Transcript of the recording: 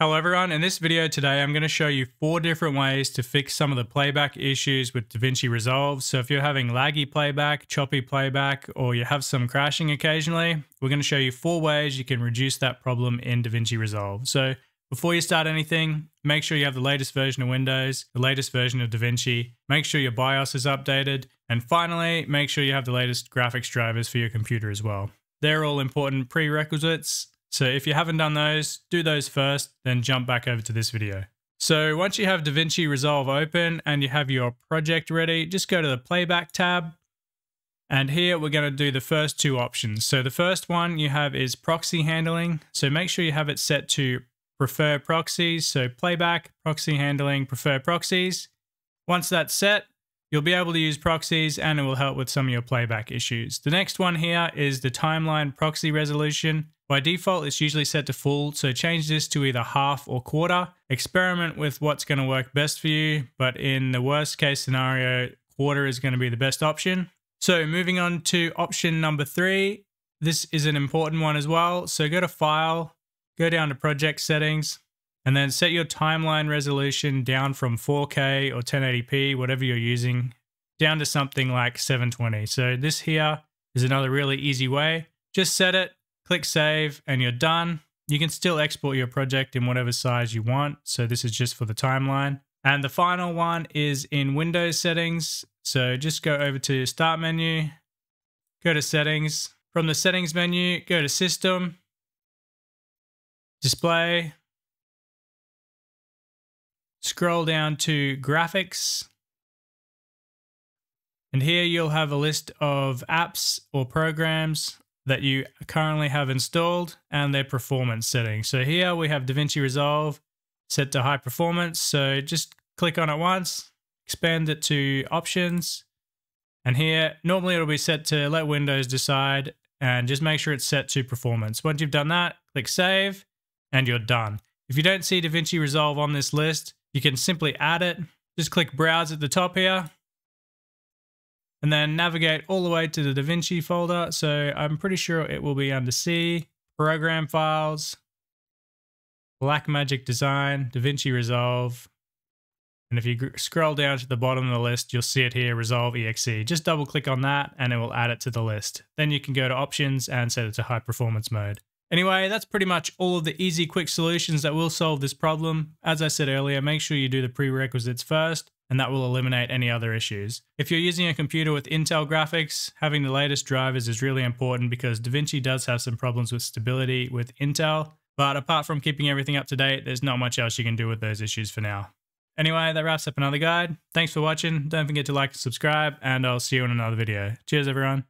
Hello everyone, in this video today I'm going to show you four different ways to fix some of the playback issues with DaVinci Resolve. So if you're having laggy playback, choppy playback, or you have some crashing occasionally, we're going to show you four ways you can reduce that problem in DaVinci Resolve. So before you start anything, make sure you have the latest version of Windows, the latest version of DaVinci, make sure your BIOS is updated, and finally, make sure you have the latest graphics drivers for your computer as well. They're all important prerequisites so if you haven't done those, do those first, then jump back over to this video. So once you have DaVinci Resolve open and you have your project ready, just go to the playback tab. And here we're going to do the first two options. So the first one you have is proxy handling. So make sure you have it set to prefer proxies. So playback, proxy handling, prefer proxies. Once that's set, you'll be able to use proxies and it will help with some of your playback issues. The next one here is the timeline proxy resolution. By default, it's usually set to full, so change this to either half or quarter. Experiment with what's going to work best for you, but in the worst case scenario, quarter is going to be the best option. So moving on to option number three, this is an important one as well. So go to File, go down to Project Settings, and then set your timeline resolution down from 4K or 1080p, whatever you're using, down to something like 720. So this here is another really easy way. Just set it, click save and you're done. You can still export your project in whatever size you want. So this is just for the timeline. And the final one is in Windows settings. So just go over to start menu, go to settings. From the settings menu, go to system, display, scroll down to graphics. And here you'll have a list of apps or programs that you currently have installed and their performance settings. So here we have DaVinci Resolve set to high performance. So just click on it once, expand it to options. And here, normally it'll be set to let Windows decide and just make sure it's set to performance. Once you've done that, click save and you're done. If you don't see DaVinci Resolve on this list, you can simply add it. Just click browse at the top here and then navigate all the way to the DaVinci folder. So I'm pretty sure it will be under C, program files, Blackmagic Design, DaVinci Resolve. And if you scroll down to the bottom of the list, you'll see it here, Resolve EXE. Just double click on that and it will add it to the list. Then you can go to options and set it to high performance mode. Anyway, that's pretty much all of the easy quick solutions that will solve this problem. As I said earlier, make sure you do the prerequisites first and that will eliminate any other issues. If you're using a computer with Intel graphics, having the latest drivers is really important because DaVinci does have some problems with stability with Intel, but apart from keeping everything up to date, there's not much else you can do with those issues for now. Anyway, that wraps up another guide. Thanks for watching. Don't forget to like and subscribe, and I'll see you in another video. Cheers, everyone.